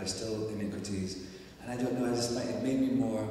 there's still iniquities. And I don't know, I just it made me more